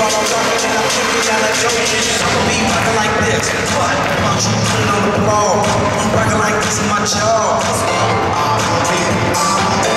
while I'm running and I'm kicking out like Jokic. I'ma be rocking like this. What? Why don't you put it on the floor? I'm rocking like this in my jaw. I'm